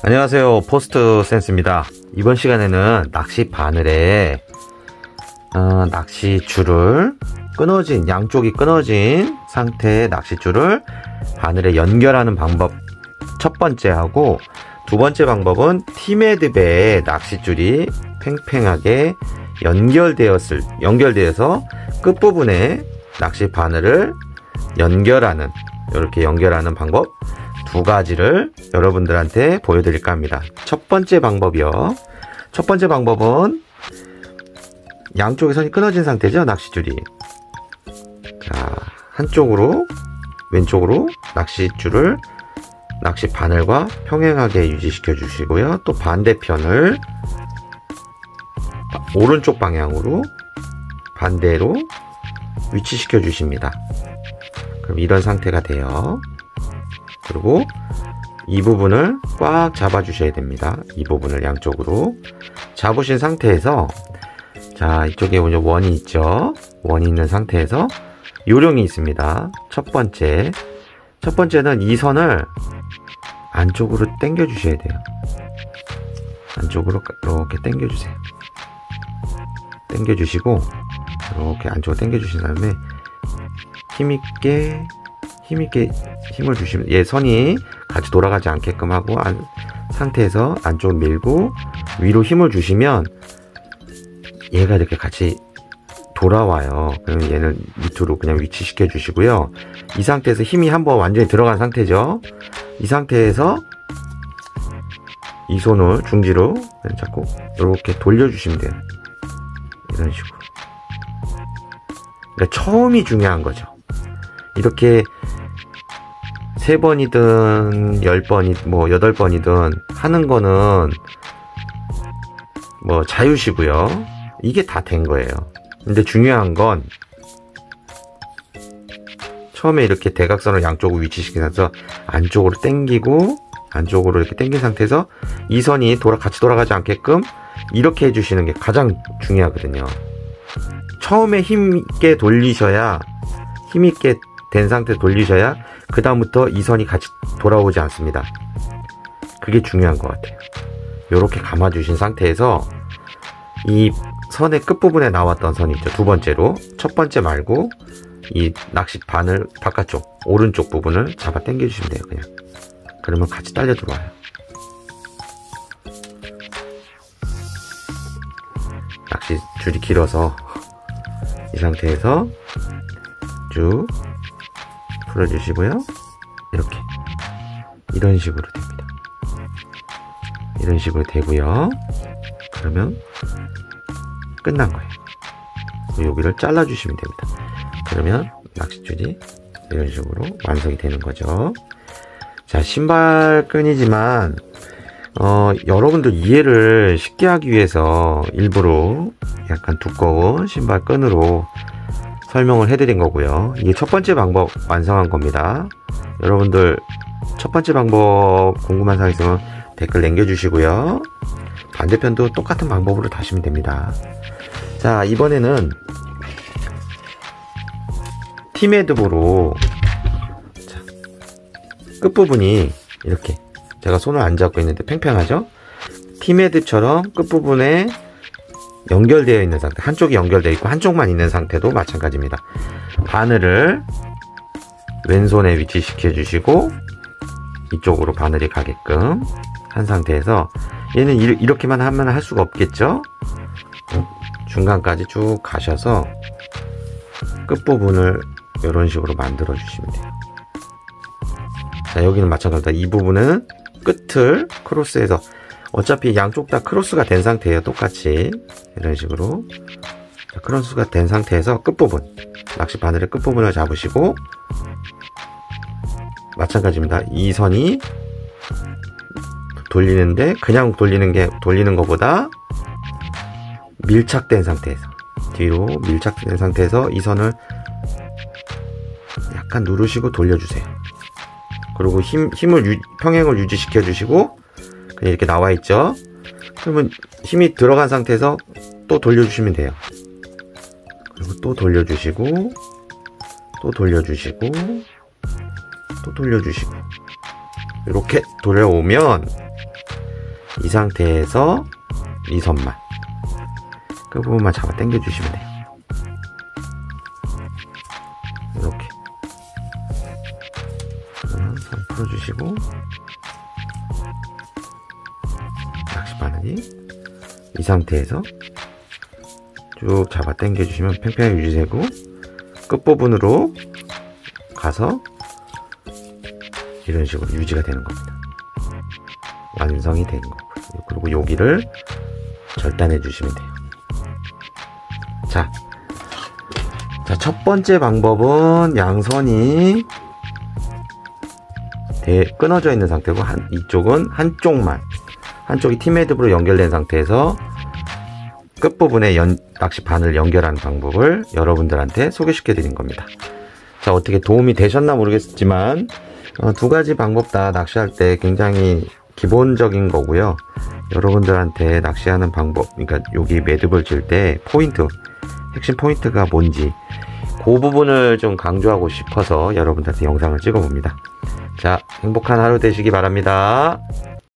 안녕하세요. 포스트 센스입니다. 이번 시간에는 낚시 바늘에 어, 낚시줄을 끊어진 양쪽이 끊어진 상태의 낚시줄을 바늘에 연결하는 방법 첫 번째 하고 두 번째 방법은 티메드배에 낚시줄이 팽팽하게 연결되었을 연결되어서 끝부분에 낚시 바늘을 연결하는 이렇게 연결하는 방법 두 가지를 여러분들한테 보여드릴까 합니다. 첫 번째 방법이요. 첫 번째 방법은 양쪽에 선이 끊어진 상태죠. 낚시줄이. 자, 한쪽으로 왼쪽으로 낚시줄을 낚시 바늘과 평행하게 유지시켜 주시고요. 또 반대편을 오른쪽 방향으로 반대로 위치시켜 주십니다. 그럼 이런 상태가 돼요. 그리고 이 부분을 꽉 잡아 주셔야 됩니다. 이 부분을 양쪽으로 잡으신 상태에서 자 이쪽에 오늘 원이 있죠. 원이 있는 상태에서 요령이 있습니다. 첫 번째 첫 번째는 이 선을 안쪽으로 당겨 주셔야 돼요. 안쪽으로 이렇게 당겨 주세요. 당겨 주시고 이렇게 안쪽으로 당겨 주신 다음에 힘있게 힘있게 힘을 주시면 얘 선이 같이 돌아가지 않게끔 하고 안, 상태에서 안쪽으로 밀고 위로 힘을 주시면 얘가 이렇게 같이 돌아와요. 그러면 얘는 밑으로 그냥 위치시켜 주시고요. 이 상태에서 힘이 한번 완전히 들어간 상태죠. 이 상태에서 이 손을 중지로 잡고 이렇게 돌려주시면 돼요. 이런 식으로. 그러니까 처음이 중요한 거죠. 이렇게 세 번이든 열 번이 뭐 여덟 번이든 하는 거는 뭐 자유시고요. 이게 다 된 거예요. 근데 중요한 건 처음에 이렇게 대각선을 양쪽으로 위치시켜서 안쪽으로 당기고 안쪽으로 이렇게 당긴 상태에서 이 선이 돌아 같이 돌아가지 않게끔 이렇게 해주시는 게 가장 중요하거든요. 처음에 힘있게 돌리셔야 힘있게 된 상태 돌리셔야 그 다음부터 이 선이 같이 돌아오지 않습니다. 그게 중요한 것 같아요. 이렇게 감아 주신 상태에서 이 선의 끝부분에 나왔던 선이 있죠. 두 번째로 첫 번째 말고 이 낚시 바늘 바깥쪽 오른쪽 부분을 잡아 당겨 주시면 돼요. 그냥 그러면 같이 딸려 들어와요. 낚시 줄이 길어서 이 상태에서 쭉 풀어주시고요. 이렇게 이런 식으로 됩니다. 이런 식으로 되고요. 그러면 끝난 거예요. 여기를 잘라주시면 됩니다. 그러면 낚싯줄이 이런 식으로 완성이 되는 거죠. 자, 신발끈이지만 어, 여러분들 이해를 쉽게 하기 위해서 일부러 약간 두꺼운 신발끈으로 설명을 해드린 거고요. 이게 첫 번째 방법 완성한 겁니다. 여러분들 첫 번째 방법 궁금한 사항 있으면 댓글 남겨주시고요. 반대편도 똑같은 방법으로 다시면 됩니다. 자, 이번에는 팀헤드보로 끝부분이 이렇게 제가 손을 안 잡고 있는데 팽팽하죠? 팀헤드처럼 끝부분에 연결되어 있는 상태 한쪽이 연결되어 있고 한쪽만 있는 상태도 마찬가지입니다. 바늘을 왼손에 위치시켜 주시고 이쪽으로 바늘이 가게끔 한 상태에서 얘는 이렇게만 하면 할 수가 없겠죠? 중간까지 쭉 가셔서 끝부분을 이런 식으로 만들어 주시면 돼요. 자 여기는 마찬가지다. 이 부분은 끝을 크로스해서 어차피 양쪽 다 크로스가 된 상태예요. 똑같이. 이런 식으로. 크로스가 된 상태에서 끝부분. 낚시 바늘의 끝부분을 잡으시고 마찬가지입니다. 이 선이 돌리는데 그냥 돌리는 게 돌리는 것보다 밀착된 상태에서 뒤로 밀착된 상태에서 이 선을 약간 누르시고 돌려주세요. 그리고 힘, 힘을 유, 평행을 유지시켜 주시고 그냥 이렇게 나와 있죠. 그러면 힘이 들어간 상태에서 또 돌려주시면 돼요. 그리고 또 돌려주시고 또 돌려주시고 또 돌려주시고. 이렇게 돌려오면 이 상태에서 이 선만 그 부분만 잡아 당겨 주시면 돼요. 이렇게. 그러면 선 풀어주시고 낚시 바늘이 이 상태에서 쭉 잡아 당겨 주시면 팽팽하게 유지되고 끝부분으로 가서 이런 식으로 유지가 되는 겁니다. 완성이 되는 거고요. 그리고 여기를 절단해 주시면 돼요. 자, 자, 첫 번째 방법은 양선이 대, 끊어져 있는 상태고 한, 이쪽은 한쪽만 한쪽이 팀헤드부로 연결된 상태에서 끝부분에 연, 낚시 바늘 연결하는 방법을 여러분들한테 소개시켜 드린 겁니다. 자, 어떻게 도움이 되셨나 모르겠지만 어, 두 가지 방법 다 낚시할 때 굉장히 기본적인 거고요. 여러분들한테 낚시하는 방법, 그러니까 여기 매듭을 칠때 포인트, 핵심 포인트가 뭔지 그 부분을 좀 강조하고 싶어서 여러분들한테 영상을 찍어 봅니다. 자, 행복한 하루 되시기 바랍니다.